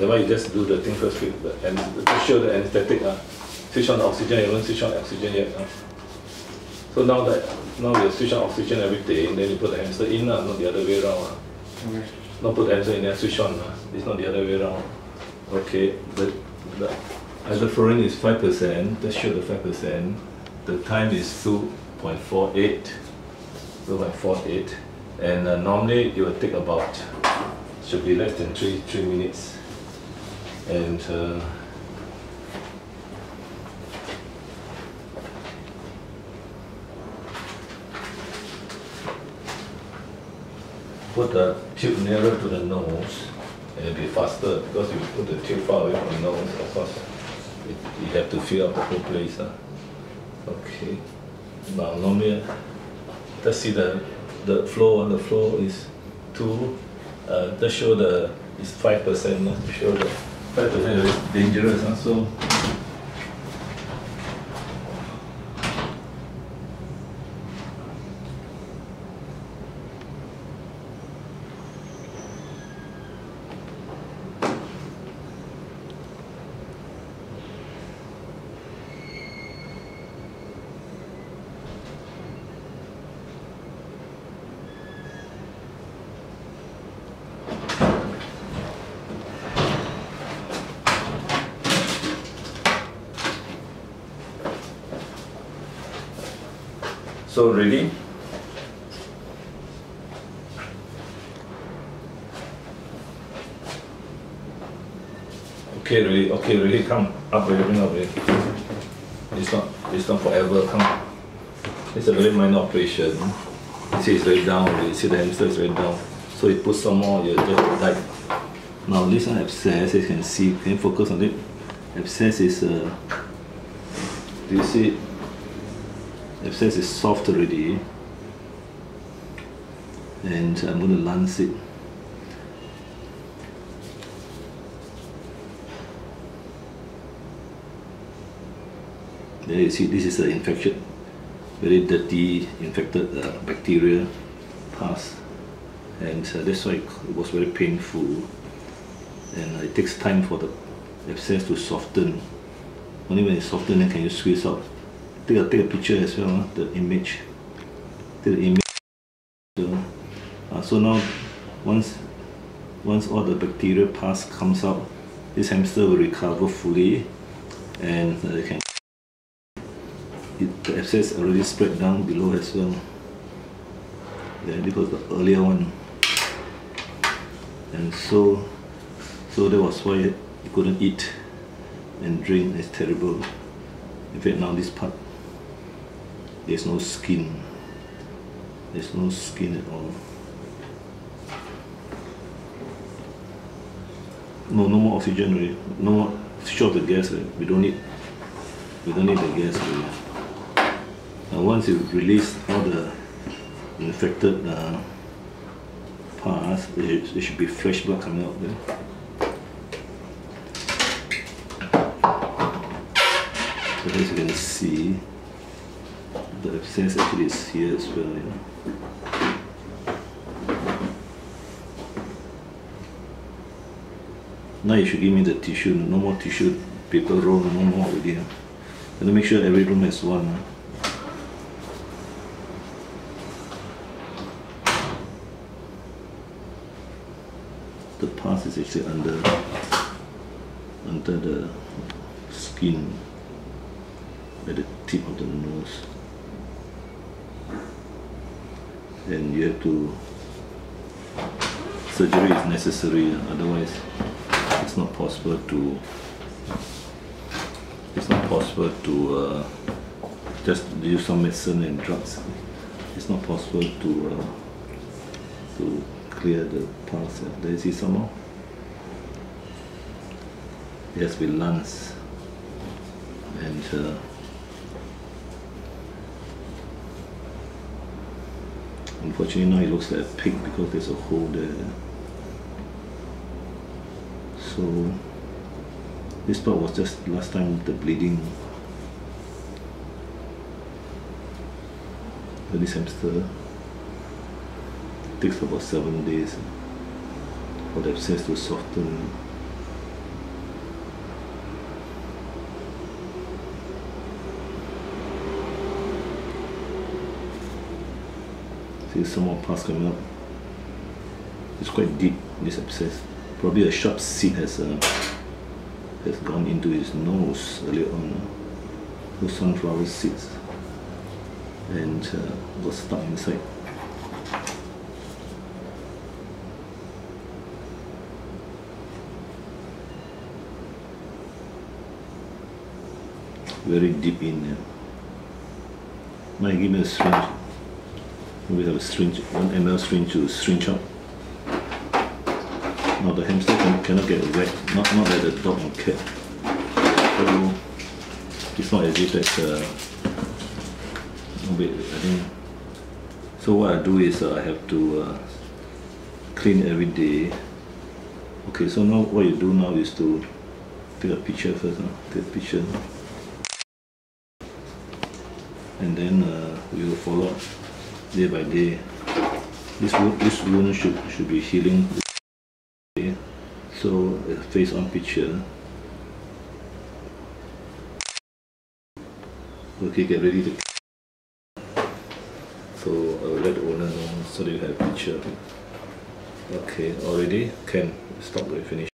That why you just do the thing first with the and to show the anesthetic. Uh, switch on the oxygen, you haven't switch on oxygen yet. Uh. So now that now we switch on oxygen every day, and then you put the hamster in, uh, not the other way around. Uh. Okay. Not put the hamster in and switch on. Uh. It's not the other way around. Okay, the, the isoflurane is 5%, just show the 5%. The time is 2.48, 2.48. And uh, normally it will take about, should be less than 3, three minutes. And uh, put the tube nearer to the nose and it'll be faster because you put the tube far away from the nose, of course, it, you have to fill up the whole place. Huh? Okay. Now normally, let's see the the flow. On the flow is two. Uh, just show the is five percent. Uh, show the five percent is dangerous. Huh? So. Ready? Okay, ready. Okay, ready. Come up, ready. Up, ready. It's not. It's not forever. Come. It's a very minor operation. See, it's very down. You see the hamster is very down. So you put some more. You just like. Now this one abscess. You can see. Can you focus on it? Abscess is. Uh, do you see? Abscess is soft already. And I'm going to lance it. There you see this is an infection. Very dirty infected uh, bacteria pus and uh, that's why it was very painful. And uh, it takes time for the abscess to soften. Only when it softens then can you squeeze out take a, take a picture as well, uh, the image. Take the image. So, uh, so now, once once all the bacteria pus comes out, this hamster will recover fully and uh, can it, the abscess already spread down below as well. Yeah, this was the earlier one. And so, so that was why he couldn't eat and drink. It's terrible. In fact, now this part there's no skin. There's no skin at all. No no more oxygen already no more off the gas we don't need we don't need the gas already now once you release all the infected uh, parts there, there should be fresh blood coming out there so as you can see the abscess actually is here as well, you know. Now you should give me the tissue, no more tissue, paper roll, no more already. Huh? And to make sure every room has one. Huh? The pus is actually under under the skin at the tip of the nose. And you have to surgery is necessary otherwise it's not possible to it's not possible to uh, just use some medicine and drugs. It's not possible to uh, to clear the pus there see some more has to lungs and uh, Unfortunately now it looks like a pig because there's a hole there. So this part was just last time the bleeding. For this hamster takes about seven days for the abscess to soften See some more pus coming up. It's quite deep, this abscess. Probably a sharp seed has uh, has gone into his nose earlier on. Uh, those sunflower seeds. And uh, got stuck inside. Very deep in there. Might give me a. We have a syringe, one ml syringe to syringe out. Now the hamster can, cannot get wet, not not like the dog and cat. So it's not as if that's uh, wait, I think. So what I do is uh, I have to uh, clean every day. Okay, so now what you do now is to take a picture first. Huh? Take a picture. And then uh, we will follow up day by day. This wound, this wound should should be healing. So face on picture. Okay, get ready to. So I will let the owner know so that you have picture. Okay, already can stop. We finish.